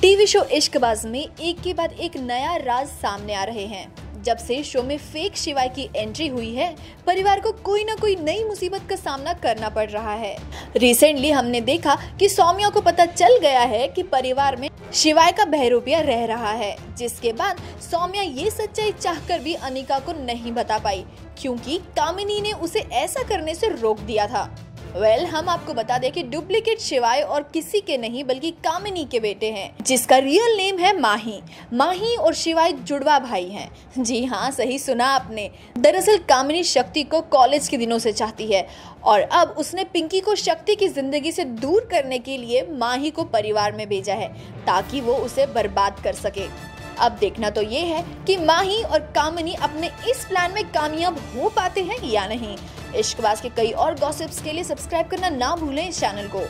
TV show Ishqbaaz में एक के बाद एक नया राज सामने आ रहे हैं। जब से शो में फेक शिवाय की एंट्री हुई है, परिवार को कोई ना कोई नई मुसीबत का सामना करना पड़ रहा है। रिसेंटली हमने देखा कि सौम्या को पता चल गया है कि परिवार में शिवाय का बहरूपिया रह रहा है, जिसके बाद सौम्या ये सच्चाई चाहकर भी अनिका को नहीं बता पाई, क्योंकि कामिनी ने उसे ऐसा करने से रोक दिया था। वेल well, हम आपको बता दें कि डुप्लीकेट शिवाय और किसी के नहीं बल्कि कामिनी के बेटे हैं जिसका रियल नेम है माही। माही और शिवाय जुड़वा भाई हैं। जी हाँ सही सुना आपने। दरअसल कामिनी शक्ति को कॉलेज के दिनों से चाहती है और अब उसने पिंकी को शक्ति की ज़िंदगी से दूर करने के लिए माही को परिवार में भेजा है ताकि वो उसे बर्बाद कर सके। अब देखना तो ये है कि माही और कामिनी अपने इस प्लान में कामयाब हो पाते हैं या नहीं। इश्कबाज के कई और गॉसिप्स के लिए सब्सक्राइब करना ना भूलें इस चैनल को।